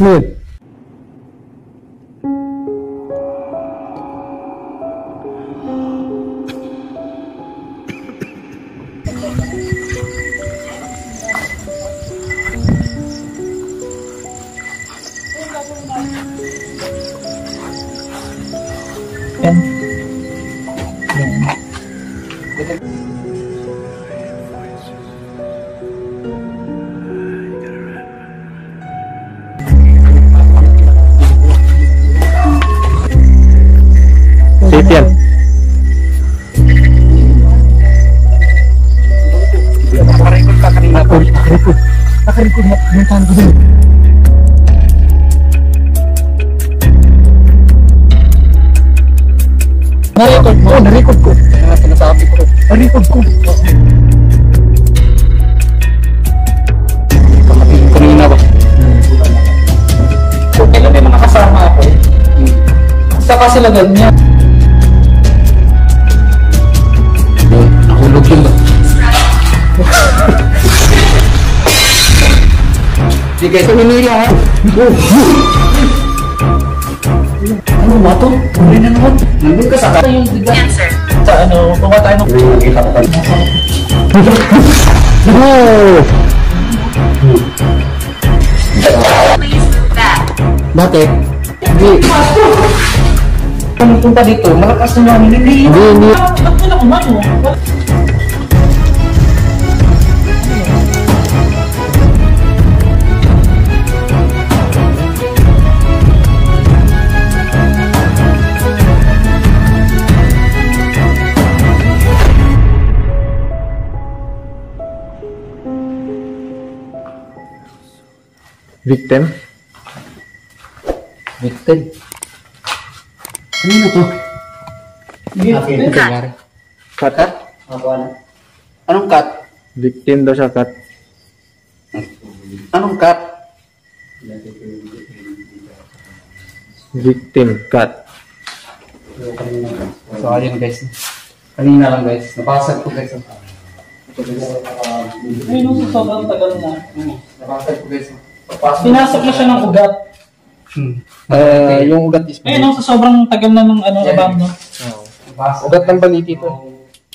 Ano Nakarecord na. Pinuntahan ko din. Na-record mo? Oo, na-record ko. Kaya sinasabi ko. Na-record ko. Kanina ba? Kailan may mga kasama ako eh. Saka sila ganyan. Di guys, hinila ha. Ano ba to? Ano na naman? Nandun ka sa kata yung diga. Sa ano, kuha tayo ng... Oh! Bakit? Hindi. Kung punta dito, malakas na yung hindi. Hindi, mo na umano? Victim? Victim. Kanina to? Gift. nangyari? Cut? Cut? Anong cut? Victim daw siya, Kat. Anong cut? Victim, Kat. So ayun guys. Kanina lang guys. Nabasag ko guys. Ay, nung sobrang tagal na. Nabasag ko guys. Pinasok na siya ng ugat. Hmm. Uh, yung ugat is Ay, nung sa sobrang tagal na ng ano, Yeah. abang no? Nabasag. Ugat ng baliti to.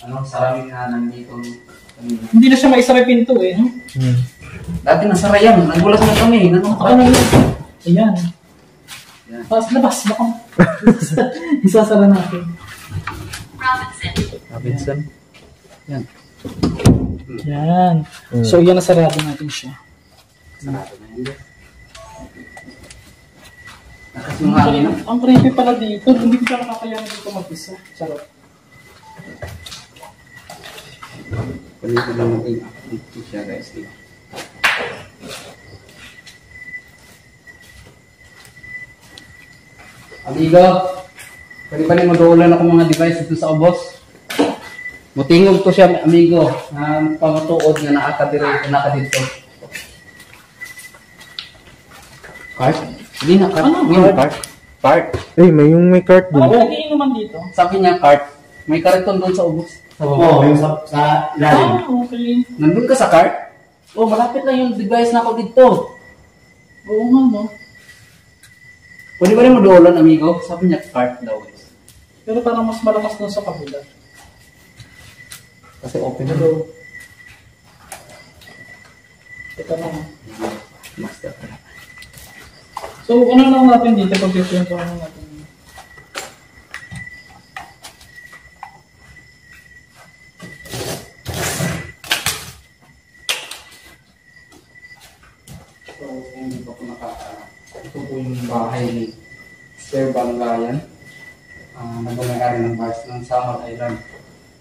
Ano, sarami nga nandito. kanina. Hindi na siya maisara yung pinto eh. no? Hmm. Dati nasara yan. Nagulat na kami. Nanong Ako na yun. Ayan. Pas, labas. Baka isasara natin. Robinson. Yan. Yan. Mm. So, yan nasarado natin siya. Sarado na yun. Nakasungali na. Ang creepy pala dito. Hindi ko siya nakakayanan dito mag-isa. Pwede ko lang mag-update ko siya guys. Amigo, pwede pa rin mag-uulan ako mga device dito sa ubos. Mutingog ko siya, amigo. Um, pamatuod nga nakadire, nakadito. Cart? Hindi na cart. Ano, Yung cart? cart. Eh, may yung may cart din. ba nagiinuman dito? Sabi niya cart. May karton doon sa ubos. Oo, yung sa, sa ilalim. Ah, okay. Nandun ka sa cart? Oh, malapit lang yung device na ako dito. Oo nga, no? Pwede ba rin madulan, amigo? Sabi niya, cart daw. Pero parang mas malakas dun sa kabila. Kasi open na. Pero, ito na. Master. So, ano lang natin dito pag yung ano natin. So, hindi pa po naka... Ito po yung bahay ni Sir Bangayan. Uh, Nagmamayari ng bars ng Samar Island.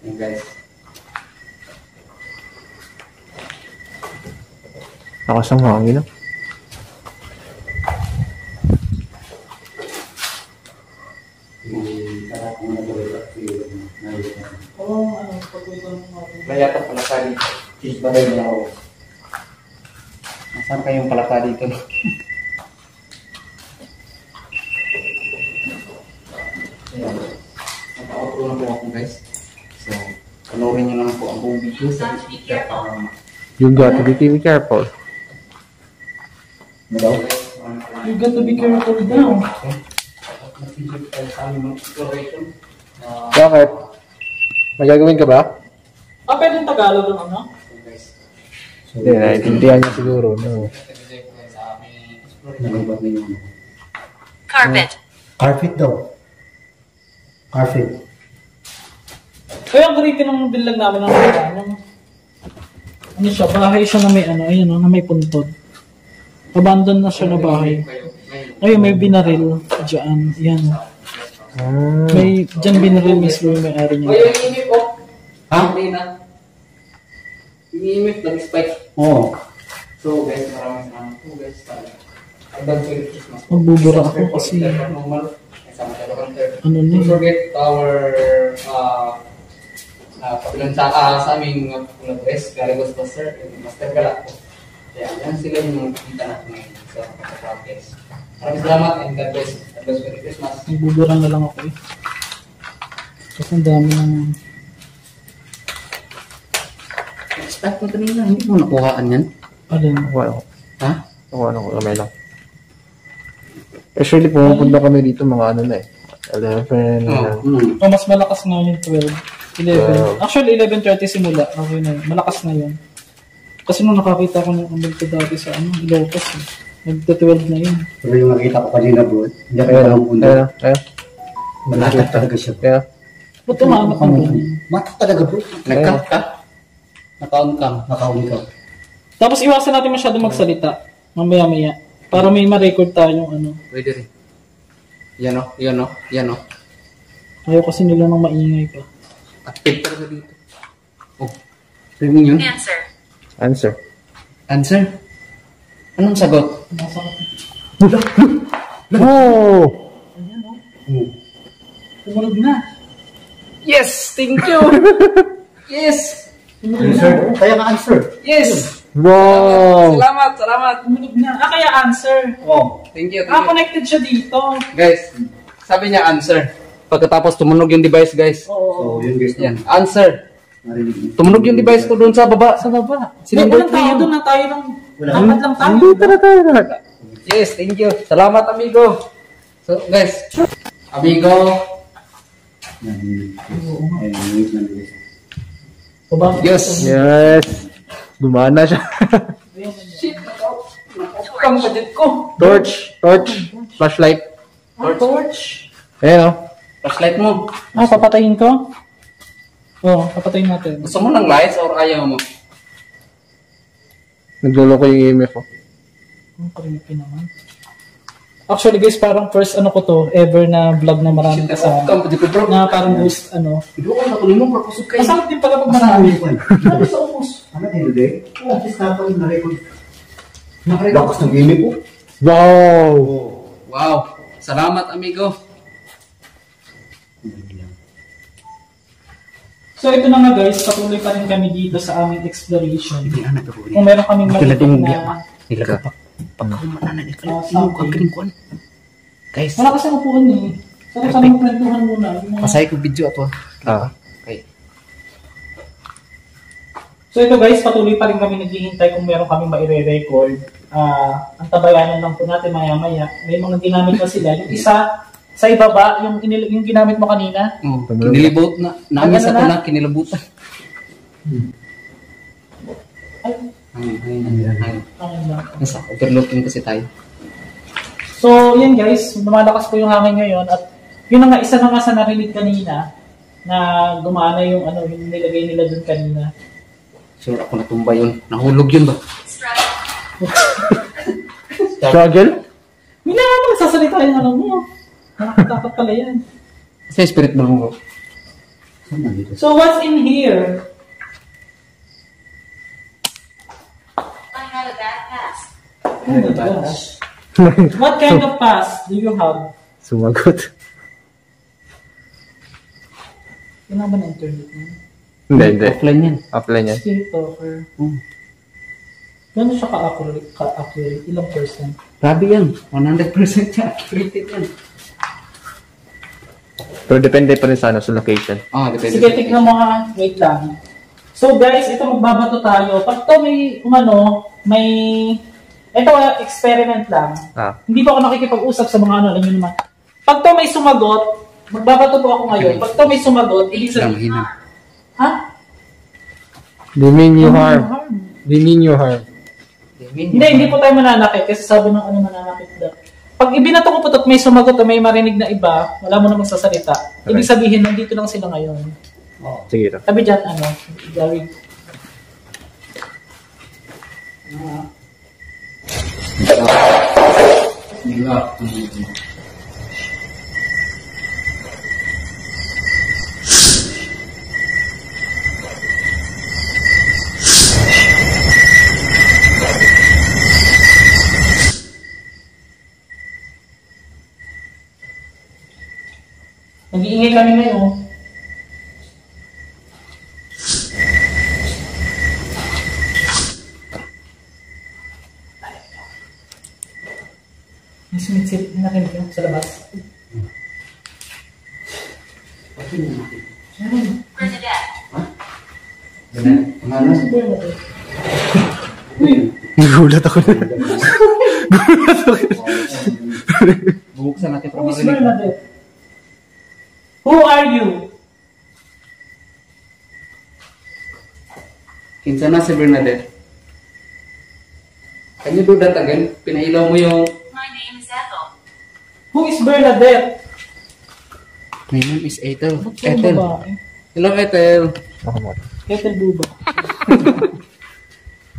Yan guys. Lakas ang hangin ah. Oo, ano, pag ito natin. Kaya ito palaka dito. Isbagay na ako. Nasaan kayong palaka dito? Ayan. Naka-outro na po ako guys. So, Panoorin nyo lang po ang buong video sa speaker para You got to be, careful. Daw? You got to be careful daw. Nag-video tayo sa aming mga exploration. Ah, Bakit? May gagawin ka ba? Ah, pwede yung Tagalog ng ano? so guys, Hindi, naiintindihan niya siguro. No. Carpet. Carpet daw. Carpet. Kaya ang creepy ng bilag namin ng yung ano siya, bahay siya na may ano, ayun, na may puntod. Abandon na siya na bahay. Ayun, may binaril dyan. Yan. Ah. May, dyan binaril mismo yung may-ari O niya. yung imip oh. Ha? Yung imip nag-spike. Oo. So guys, maraming salamat po guys. Magbubura ako kasi ano na Don't yun. forget our uh, uh, sa, uh, sa aming uh, Master, and Master Galak Kaya yan sila yung kita natin ngayon sa kapatid. Maraming salamat and God bless. God bless Merry Christmas. Nagbubura na lang ako eh. Kasi ang dami ng... Expect mo kanina, hindi mo nakuhaan yan. Alin? Wow. Ha? Ako ano, kamay lang. Actually, pumupunta kami dito mga ano na eh. 11, Oo. uh, Mm. Oh, mas malakas nga yung 12. 11. Wow. Actually, 11.30 simula. Okay na yun. Malakas na yun. Kasi nung nakakita ko ng ambag ko dati sa ano, Ilocos eh. Nagta-12 na yun. Pero yung nakita ko kanina bro, hindi ako Ayan, parang pundo. ayan, ayan. Malakat talaga siya. Kaya, Ba't umaanap ng ganyan? Mata talaga bro. Nag-cut ka? Naka-on cam. Nakauli ka. Tapos iwasan natin masyado magsalita. Mamaya-maya. Para may ma-record tayong ano. Pwede rin. Yan o, yan o, yan o. Ayaw kasi nila nang maingay pa. At paper ka dito. Oh. Tingin yun. Answer. Answer. Answer? Anong sagot? Nasa Oh! Tumunog na. Yes! Thank you! yes! Tumunog na. Answer. Kaya ka answer. Yes! Wow! Salamat, salamat! Tumunog na. Ah, kaya answer. Oo. Thank you, Ah, thank you. connected siya dito. Guys, sabi niya answer. Pagkatapos tumunog yung device, guys. Oo. So yun guys. Yan, answer. Tumunog yung device ko doon sa baba. Sa baba. Sino Hindi, ba walang tao yun? doon na tayo lang. Wala. Apat lang tayo. Dito na tayo lahat. Yes, thank you. Salamat, amigo. So, guys, amigo. Yes. Yes! Gumana siya. shit, nakakang budget ko. torch! Torch! Flashlight. Torch. Ayan oh. Flashlight mo. Ah, papatayin ko? Oo, papatayin natin. Gusto mo ng lights or ayaw mo? Nagluloko yung EMF oh. Ang creepy naman. Actually guys, parang first ano ko to, ever na vlog na maraming kasama. Ko. Na parang boost, ano. Hindi ko na mo, purposok kayo. Masakit din pala pag marami. Sabi sa ubos. Ano din today? Oo, at least natin na-record. Lakas ng gaming ko. Wow! Wow. Salamat, amigo. So ito na nga guys, patuloy pa rin kami dito sa aming exploration. Hindi ako. Kung meron kaming makikita na Ilaga pa. Pagkakumanan na uh, something. kwan. Guys, Wala kasi upuan eh. Saan kami kwentuhan muna? Pasay ko video ato. Ah. Okay. So ito guys, patuloy pa rin kami naghihintay kung meron kami maire-record. Ah, ang tabayanan lang po natin maya-maya. May mga ginamit na sila. Yung isa, sa ibaba, yung, inil- yung ginamit mo kanina. Oh, kinilibot na. Namin sa na? to na, kinilabutan. Ay, Ayun, ayun, ayun. ang lang. Nasa overlooking kasi tayo. So, yan guys, lumalakas po yung hangin ngayon at yun na nga, isa na nga sa narinig kanina na gumana yung ano, yung nilagay nila dun kanina. Sure ako natumba yun. Nahulog yun ba? Struggle? Hindi na naman nagsasalita yung ano mo. Nakakatakot pala yan. Sa spirit. Saan nandito? So, what's in here? I had a bad past. Oh my gosh. What kind of past do you have? Sumagot. Yun ang internet mo. Hindi, hindi. Offline yan. Offline yan. Spirit talker. Hmm. Gano'n siya ka-accurate? ka-accurate? Ilang percent? Grabe yan. 100% yan. Accurate yan. Pero depende pa rin sa, ano, sa location. Ah, depende. Sige, tignan mo ha. Wait lang. So guys, ito magbabato tayo. Pag to may, umano, may, ito ah, experiment lang. Ah. Hindi pa ako nakikipag-usap sa mga ano, alam nyo naman. Pag to may sumagot, magbabato po ako ngayon. Pag to may sumagot, ibig sabihin, hina. ha? They mean you Ano harm. harm? They mean you harm. Hindi, hindi po tayo mananakit kasi sabi ng ano mananakit daw. Pag ibinato ko po ito at may sumagot o may marinig na iba, wala mo na magsasalita. Ibig sabihin, nandito lang sila ngayon. Sige to. Sabi dyan, ano, Gary. Nag-iingay kami ngayon. May sumitsit na nakinig yun sa labas. Bernadette. Ano si Bernadette? Nagulat ako na. Bubuksan natin para Who is marinig. Who are you? Kinsa na si Bernadette? Can you do that again? Pinailaw mo yung... My name is Ethel. Who is Bernadette? My name is Ethel. Ethel. Hello, Ethel. Ako mo. Ethel Buba.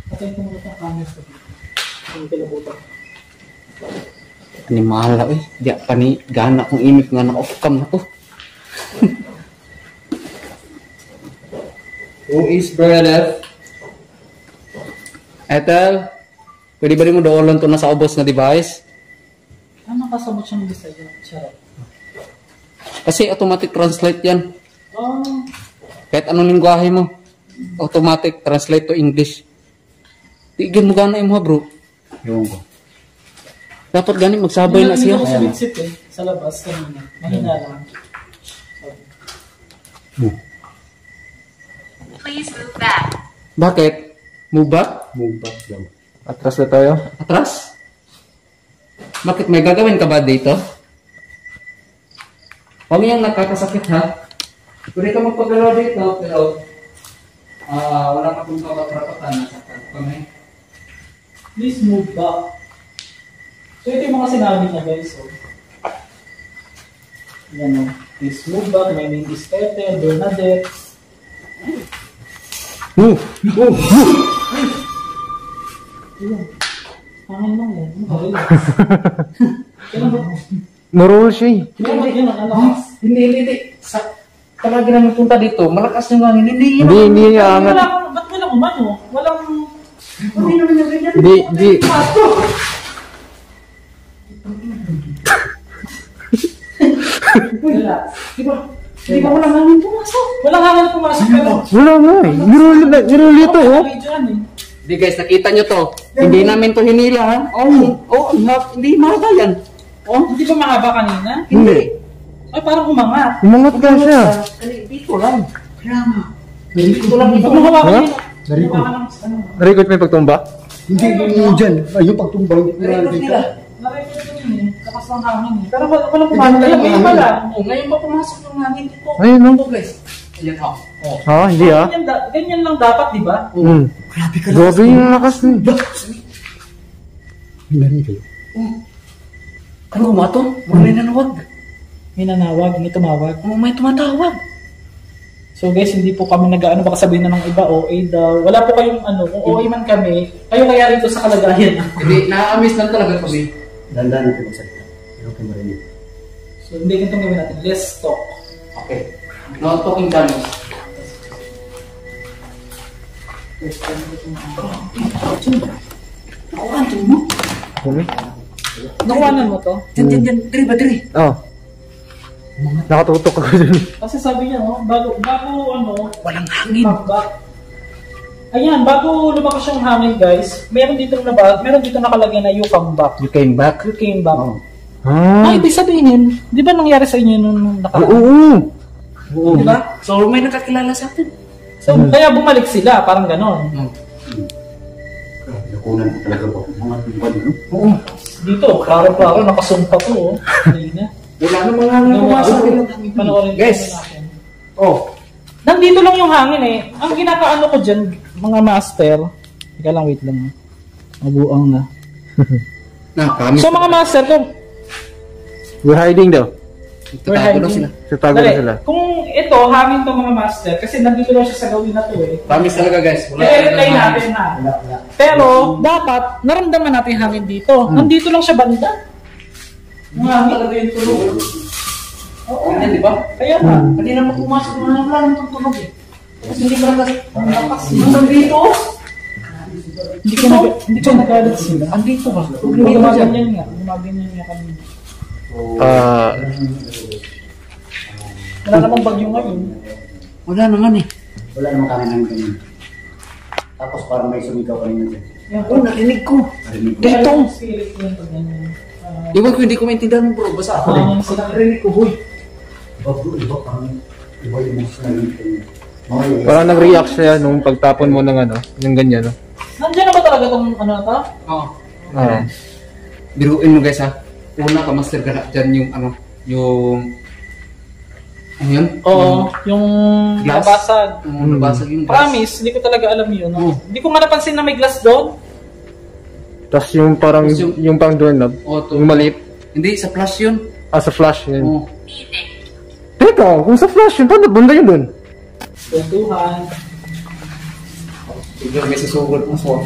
Patay ko muna itong camera ko. Ang kilabutan. Animala, eh. Di pa ni gana kong imik nga na off cam na to. Who is Bernadette? Ethel, pwede ba rin mo doon to na sa ubos na device? Ano kasabot siyang Bisaya? Charot. Kasi automatic translate yan. Oh, Kahit anong lingwahe mo. Automatic translate to English. Tigyan mo gana mo bro. Ewan ko. Dapat gani magsabay na siya. Hindi ko sumitsit eh. Sa labas kanina. Mahina lang. Please move back. Bakit? Move back? Move back daw. Atras na tayo. Atras? Bakit may gagawin ka ba dito? Huwag yung nakakasakit ha. Pwede ka magpagalaw dito, pero ah wala ka pong kapatrapatan na sa kami. Please move back. So ito yung mga sinabi niya guys. So. Yan o. Please move back. My name is Ethel Bernadette. Move! Ayun. Hangin lang yan. Ano? Naroll siya eh. Ano? Hindi, hindi, hindi. Sa, palagi namin punta dito, malakas yung hangin. Hindi, Hindi, hindi niya Ba't angat. wala ba't walang umano? Walang... Hindi naman yung ganyan. Hindi, hindi. Wala. Di ba? Di ba walang hangin pumasok? Walang hangin pumasok pero... Wala nga eh. Niroll, na- niroll ito oh. Dyan eh. Hindi guys, nakita nyo to. Hindi namin to hinila ha. Oh, oh, ma- hindi mahaba yan. Oh, hindi ba mahaba kanina? Hindi. Ay, parang umangat. Umangat ka siya. Dito lang. Dito lang. Huwag mo hawakan Ha? Hawakan ng- ano. Narikot mo yung pagtumba? Hindi, yung dyan. Ay, yung pagtumbang. Narikot nila. Narinig ko yun eh. Lakas ng hangin eh. Pero wala walang ngayon pala. Oh, ngayon pa pumasok yung hangin dito. Ayun no. Ito guys. Ayan oh. Oh. Ha? Hindi ah. Ganyan, da- ganyan lang dapat, di ba? Hmm. Grabe yung lakas eh. Narikot. Ano ba to? May nanawag. May nanawag, may tumawag. Oh, may tumatawag. So guys, hindi po kami nag-ano baka sabihin na ng iba, OA daw. Wala po kayong ano, kung OA man kami, kayo kaya rito sa kalagayan. Hindi, na-amaze lang talaga kami. Dandan natin magsalita. Marinig. So hindi ganitong gawin natin. Let's talk. Okay. No talking Chinese. Nakuhanan mo to? Diyan, diyan, diyan. Diri ba, diri? Oh. Nakatutok ako dun. Kasi sabi niya, no, bago, bago ano, Walang hangin. Back. Ayan, bago lumakas yung hangin guys, meron dito nabag, meron dito nakalagay na you come back. You came back. You came back. Oh. Ah. Ah, ibig sabihin, di ba nangyari sa inyo nung nung Oo. nakaraan? oo. Oo. Di ba? So, may nakakilala sa atin. So, kaya bumalik sila, parang ganon. Hmm. Nakunan ko talaga po. Mga tumpad, no? Oo. Dito, klaro-klaro, nakasumpa to, oh. Kanina. Wala namang hangin Nung pumasok. Panoorin ko Guys. natin. Oh. Nandito lang yung hangin eh. Ang ginakaano ko dyan, mga master. Teka lang, wait lang. Mabuang na. Na. So mga master, kung We're hiding daw. we're Tatago hiding. sila. Tatago Dali, na sila. Kung ito, hangin to mga master, kasi nandito lang siya sa gawin na to eh. Promise talaga guys. Wala I-reply natin ha. Wala, wala. Pero, dapat, naramdaman natin yung hangin dito. Nandito lang siya banda. Yung hangin talaga yung tulog. Oo. Ganyan, di ba? Kaya nga, kanina pa pumasok mo na wala nang tutunog eh. Kasi hindi ko nakas, nakas, nandun dito. Hindi ko nag, hindi ko nagalit sila. Andito ba? Hindi gumaganyan nga, gumaganyan nga kami. Ah, Wala namang bagyo ngayon. Wala naman eh. Wala naman kami ng ganyan. Tapos parang may sumigaw pa rin dyan. Yan, Oh, narinig ko. Narinig ko. Dito! Spirit yun pag ganyan. Ah, Iwan ko, hindi ko maintindihan bro. Basta ako rin. sila. Narinig ko, huy. Iba bro, iba parang iba yung narinig ko. Mga yes. parang nag-react siya nung pagtapon mo ng ano, ng ganyan. No? Nandiyan na ba talaga itong ano na to? Oo. Ah. Biruin mo guys ha. Una ka master ka na dyan yung ano, yung... Ano yun? Oo, yung Glass? nabasag. Yung nabasag yung glass. Promise, hindi ko talaga alam yun. Oo. Hindi ko nga napansin na may glass doon. Tapos yung parang, Tapos yung- yung, pang doorknob, Oo, to. yung maliit, Hindi, sa flash yun. ah, sa flash, yun. Oo. Evening. Teka, kung sa flash yun, paano banda yun dun? Kwentuhan. Siguro may susugod mo so.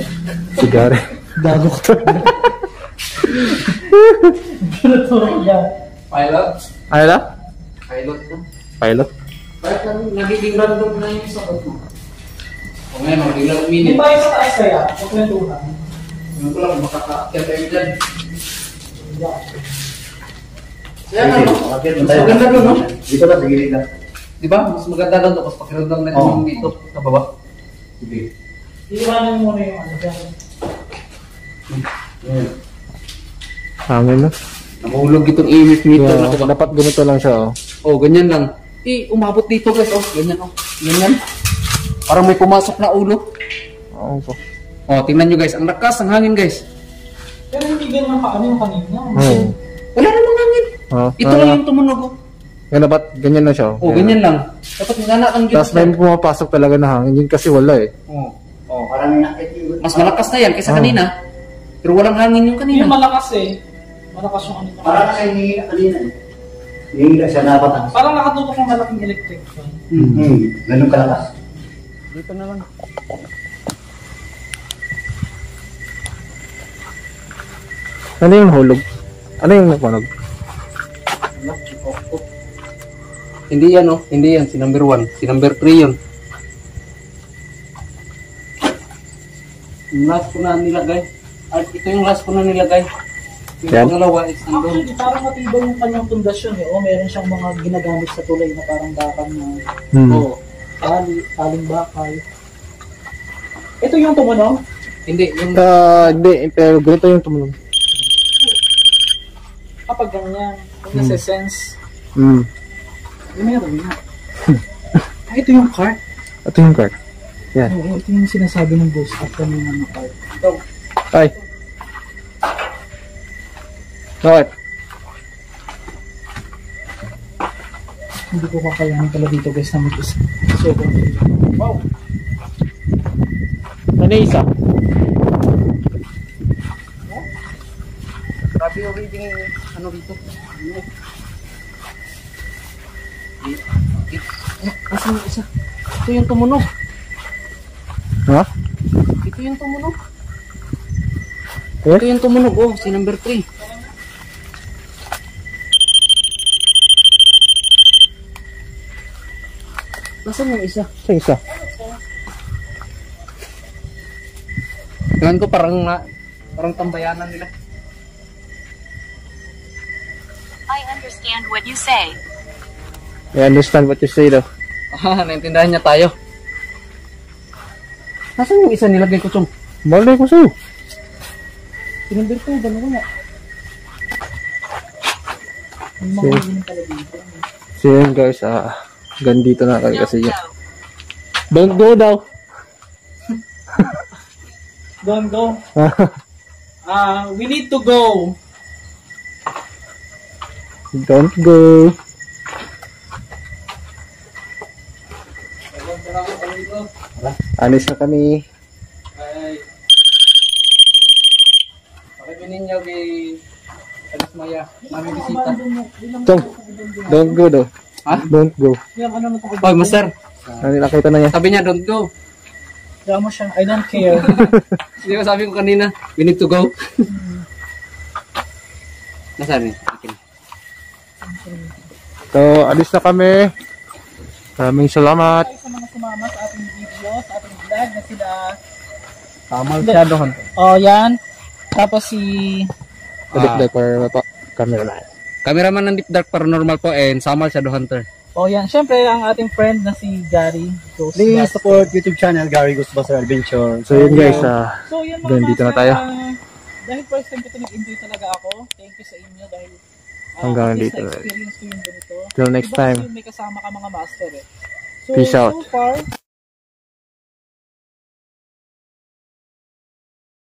Sigari. Gago ka. Pilot? Ano na? Pilot no? Pilot? Bakit lang nagiging random na yung sagot mo? O ngayon, mag ilang Hindi minute. tayo sa taas kaya. Sa kwentuhan. Ano ko lang, makakaakyat tayo dyan. Yan. Kaya nga, no? Bakit? Mas maganda doon, no? Dito lang, sa gilid lang. Di ba? Mas maganda doon, tapos pakiramdam na yung dito, sa baba. Sige. Iiwanan mo muna yung ano dyan. Yan. Hangin na. Namulog itong init meter Yeah, na ko ba? dapat ganito lang siya, oh. Oh, ganyan lang. Eh, umabot dito guys, oh. Ganyan, oh. Ganyan. Parang may pumasok na ulo. Oo po. Oh, tingnan nyo guys. Ang lakas ng hangin guys. Pero hindi ganun ka ano yung kanina. Oo. Wala namang hangin. Ah, Ito ah, lang yung tumunog, oh. Yan dapat, ganyan lang siya, Oh, ganyan lang. Dapat nananaan dito. Tapos may pumapasok talaga na hangin, yun kasi wala eh. Oh. Oh. Parang yung... Mas malakas na yan kaysa Oh. kanina. Pero walang hangin yung kanina. Yung malakas eh. Malakas yung ano. Parang na kayo hihila kanina eh. Hihila siya dapat ang... Parang nakatutok ng malaking electric fan. Hmm. Hmm. Ganun kalakas. Dito na lang. Ano yung hulog? Ano yung napanog? Hindi yan, oh. Hindi yan. Si number one. Si number three yun. Yung last ko na nilagay. At ito yung last ko na nilagay. Yung Yan. pangalawa is nandun. Actually, parang matibay yung kanyang pundasyon eh. O, meron siyang mga ginagamit sa tulay na parang bakang na Hmm. Oo. tali, taling bakal. Ito yung tumunog. Hindi, yung Ah, hindi, pero ganito yung tumunog. Kapag ganyan, kung nasa-sense, Hmm. meron nga. Ah, ito yung cart. Ito yung cart. Yan. Oo, ito yung sinasabi ng ghost after ng ano cart. Ito, Ay. Bakit? hindi ko kakayanin pala dito guys na mag-isa. Sobrang Wow! Ano isa? Grabe yung reading ano dito. Asan yung isa? Ito yung tumunog. Ha? Ito yung tumunog. Eh? Ito yung tumunog. Oh, si number 3. Nasaan yung isa? Yung isa. Tingnan ko parang na, parang tambayanan nila. I understand what you say. I understand what you say daw. Ah, naintindihan niya tayo. Nasaan yung isa nilagay ko, Chong? Malay ko sa'yo. Si number 2, gano'n ko nga. Dito. So yun guys, ah, gandito na kami Don't kasi yun. go. Don't go daw. Don't go. Ah, we need to go. Don't go. Alis na kami. Ay. Pakibinin niyo kay Alas Maya. Mami bisita. Chong, don't go daw. Ha? Don't go. Ano. Hoy, master. Ano nakita na niya? Sabi niya, don't go. Kaya mo siya, I don't care. Hindi ba sabi ko kanina, we need to go? Nasaan eh? Akin. So, alis na kami. Maraming salamat. Ay, sa mga sumama sa ating video, sa ating vlog na sila. Tamal Shadow Hunter. Oh, yan. Tapos si... Ah. na para pa camera na. Cameraman ng Deep Dark Paranormal po and Samal Shadow Hunter. Oh, yan. Siyempre, ang ating friend na si Gary. Ghost Please support YouTube channel Gary Ghostbuster Adventure. So yun guys, ah, So, yan mga dito na tayo. ah, dahil first time ko ito nag-enjoy talaga ako. Thank you sa inyo dahil ah, Hanggang dito na. na-experience ko yung ganito. till next Diba time. kasi may kasama ka mga master eh. So, Peace out. So far,